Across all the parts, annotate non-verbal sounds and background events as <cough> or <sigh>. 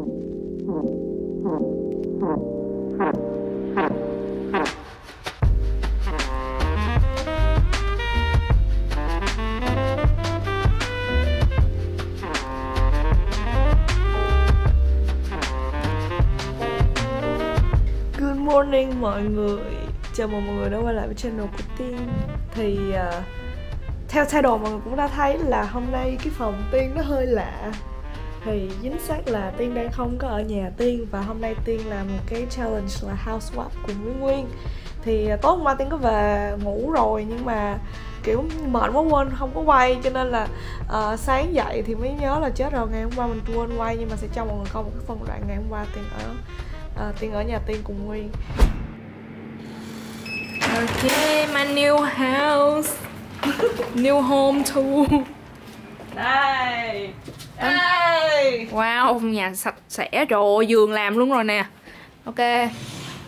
Good morning mọi người. Chào mừng mọi người đã quay lại với channel của Tiên. Thì uh, theo title mọi người cũng đã thấy là hôm nay cái phòng Tiên nó hơi lạ. Thì chính xác là Tiên đang không có ở nhà Tiên Và hôm nay Tiên làm một cái challenge là housewife cùng với Nguyên Thì à, tối hôm qua Tiên có về ngủ rồi Nhưng mà kiểu mệt quá quên không có quay Cho nên là uh, sáng dậy thì mới nhớ là chết rồi Ngày hôm qua mình quên quay Nhưng mà sẽ cho mọi người coi một cái phân đoạn ngày hôm qua Tiên ở uh, Tiên ở nhà Tiên cùng Nguyên Okay, my new house. new home too. Đây. Đây. Wow, nhà sạch sẽ rồi, giường làm luôn rồi nè. Ok.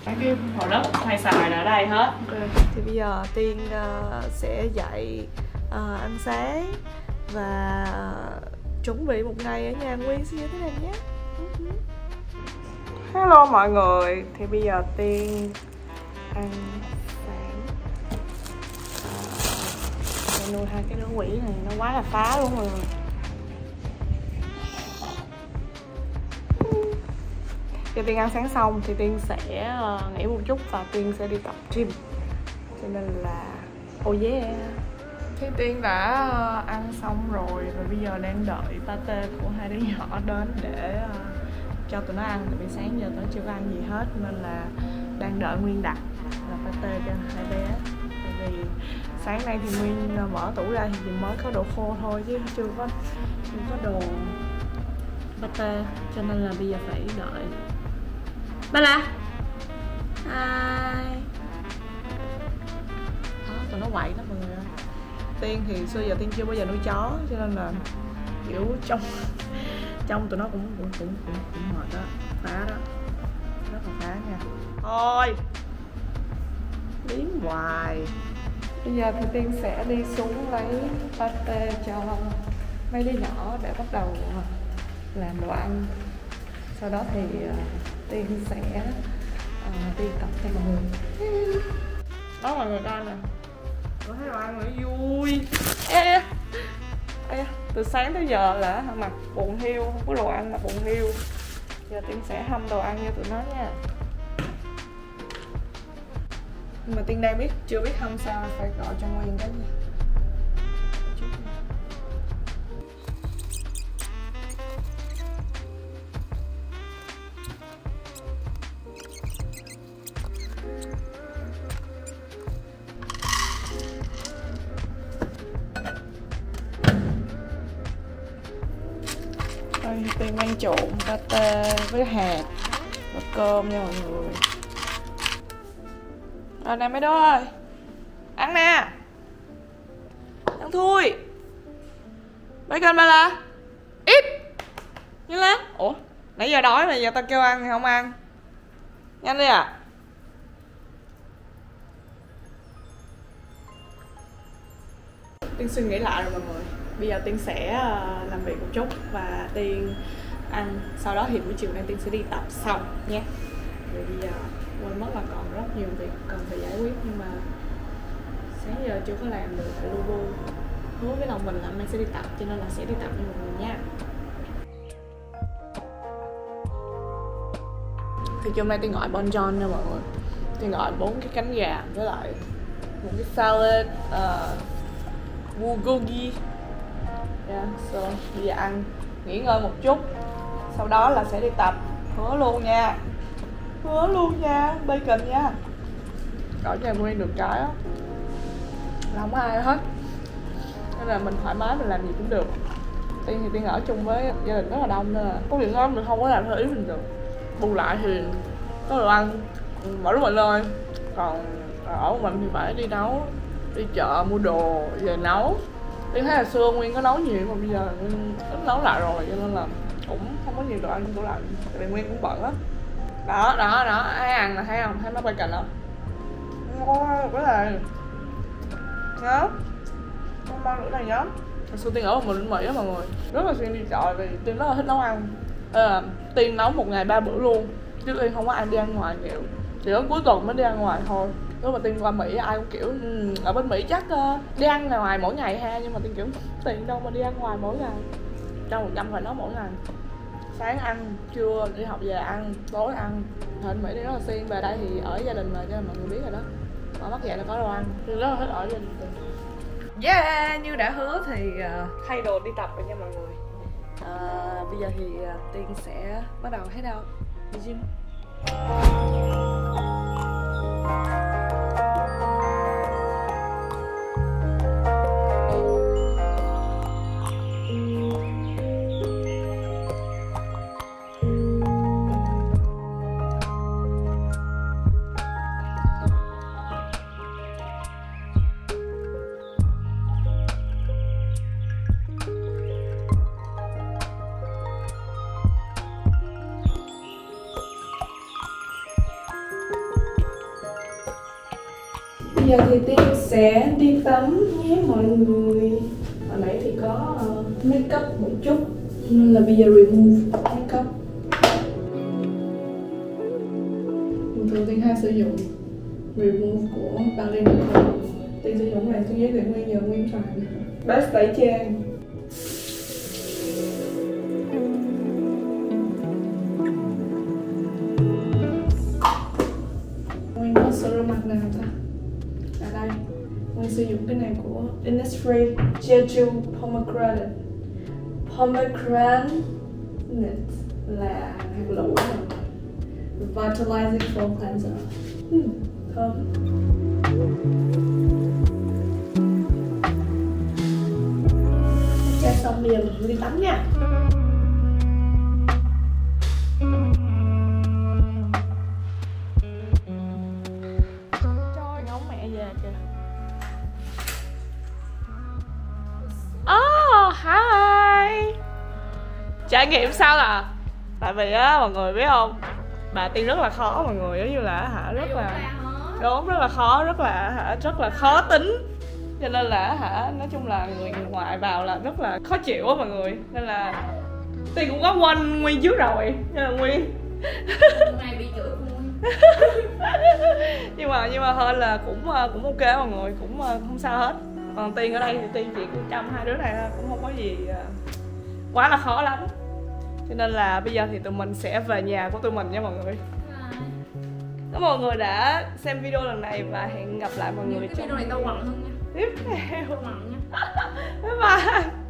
Cái hồ đất hay xài là ở đây hết. Ok Thì bây giờ Tiên ờ, sẽ dậy ờ, ăn sáng Và chuẩn bị một ngày ở nhà Nguyên sẽ như thế này nhé. Hello mọi người. Thì bây giờ Tiên ăn Ờ, nuôi hai cái đứa quỷ này nó quá là phá luôn rồi. Khi Tiên ăn sáng xong thì Tiên sẽ ờ, nghỉ một chút và Tiên sẽ đi tập gym. Cho nên là oh yeah Thì Tiên đã ờ, ăn xong rồi và bây giờ đang đợi pate của hai đứa nhỏ đến để ờ, cho tụi nó ăn. Tại vì sáng giờ tụi nó chưa có ăn gì hết nên là đang đợi Nguyên đặt là pate cho hai bé. Tại vì sáng nay thì Nguyên ờ, mở tủ ra thì mới có đồ khô thôi chứ chưa có chưa có đồ pate cho nên là bây giờ phải đợi. Ba la! Hai đó tụi nó quậy lắm mọi người ơi. Tiên thì xưa giờ tiên chưa bao giờ nuôi chó cho nên là kiểu trong trong tụi nó cũng cũng cũng cũng, cũng mệt đó phá đó. Rất là phá nha. Thôi! Biến hoài bây giờ thì tiên sẽ đi xuống lấy pate cho mấy đứa nhỏ để bắt đầu làm đồ ăn. Sau đó thì uh, tiên sẽ uh, đi tập cho mọi người. Đó mọi người coi nè. Có thấy đồ ăn nữa vui. Ê ê từ sáng tới giờ là mặt bụng hiu không có đồ ăn mà bụng hiu. Giờ tiên sẽ hâm đồ ăn cho tụi nó nha nhưng mà tiên đang biết chưa biết không sao phải gọi cho nguyên cái gì. Đây, Tiên đang trộn pate với hạt và cơm nha mọi người. Rồi nè mấy đứa ơi Ăn nè. Ăn thui. Mấy kênh ba la? Ít. Nhanh lên. Ủa, Nãy giờ đói mà giờ tao kêu ăn thì không ăn. Nhanh đi à Tiên suy nghĩ lại rồi mọi người. Bây giờ Tiên sẽ ờ, làm việc một chút và Tiên ăn. Sau đó thì buổi chiều nay Tiên sẽ đi tập xong nha Rồi bây giờ quên mất là còn rất nhiều việc cần phải giải quyết Nhưng mà sáng giờ chưa có làm được tại lu Hứa với lòng mình là mai sẽ đi tập cho nên là sẽ đi tập với mọi người nha. Thì hôm nay tôi gọi Bon John nha mọi người. Tôi gọi bốn cái cánh gà với lại một cái salad uh, bulgogi. Yeah, so bây giờ ăn nghỉ ngơi một chút. Sau đó là sẽ đi tập. Hứa luôn nha hứa luôn nha bacon nha. Gọi nhà nguyên được cái á. Là không ai hết. Nên là mình thoải mái, mình làm gì cũng được. Tiên thì tiên ở chung với gia đình rất là đông nên là có việc đó mình không có làm theo ý mình được. Bù lại thì có đồ ăn mỗi lúc mọi nơi còn ở một mình thì phải đi nấu, đi chợ, mua đồ, về nấu. Tiên thấy là xưa Nguyên có nấu nhiều mà bây giờ Nguyên ít nấu lại rồi, cho nên là cũng không có nhiều đồ ăn trong tủ lạnh tại vì Nguyên cũng bận á đó đó đó. Ai ăn là thấy không? Thấy nó bacon không ngon quá là nhớ. Không bao nữa này nhớ. Hồi xưa Tiên ở một mình Mỹ á mọi người. Rất là xuyên đi chợ vì Tiên rất là thích nấu ăn. À, tiên nấu một ngày ba bữa luôn. Chứ tiên không có ăn đi ăn ngoài nhiều. Chỉ có cuối tuần mới đi ăn ngoài thôi. Lúc mà tiên qua mỹ ai cũng kiểu "Ừ, ở bên mỹ chắc ờ, đi ăn ngoài mỗi ngày ha. Nhưng mà tiên kiểu tiền đâu mà đi ăn ngoài mỗi ngày. Trăm một trăm phải nấu mỗi ngày sáng ăn trưa đi học về ăn tối ăn. Bên mỹ thì rất là siêng về đây thì ở gia đình mà cho mọi người biết rồi đó. Ở mất vậy là có đồ ăn Tiên rất là thích ở gia đình. Yeah, như đã hứa thì ờ, thay đồ đi tập rồi nha mọi người. Ờ, Bây giờ thì ờ, Tiên sẽ bắt đầu head out đi gym giờ thì Tiên sẽ đi tắm nhé mọi người. Hồi nãy thì có ờ, make up một chút, Nên là bây giờ remove make up Thường thường Tiên hay sử dụng remove của Berlin Tiên sử dụng này, Tiên giới thiệu nguyên, giờ nguyên xài Best tẩy trang. Mình sử dụng cái này của Innisfree Jeju Pomegranate Pomegranate là hạt lựu á mọi người. Revitalizing Full Cleanser. Hmm, thơm Chơi xong bây giờ mình đi tắm nha Trải nghiệm sao là Tại vì á, mọi người biết không? Bà Tiên rất là khó mọi người Giống như là hả rất là Đúng, rất là khó, rất là hả, rất là khó tính. Cho nên là hả, nói chung là người ngoại vào là rất là khó chịu á mọi người. Nên là Tiên cũng có quanh Nguyên trước rồi. Nên là Nguyên này bị chửi luôn <laughs> nhưng mà nhưng mà hơn là cũng ờ, cũng ok mọi người cũng ờ, không sao hết. Còn tiên ở đây thì tiên chỉ cũng chăm hai đứa này thôi cũng không có gì ờ, quá là khó lắm cho nên là bây giờ thì tụi mình sẽ về nhà của tụi mình nha mọi người. Cảm ơn mọi người đã xem video lần này và hẹn gặp lại mọi người cái video này tao quằn hơn nha. Tiếp theo. Quằn nha. <laughs> Bye bye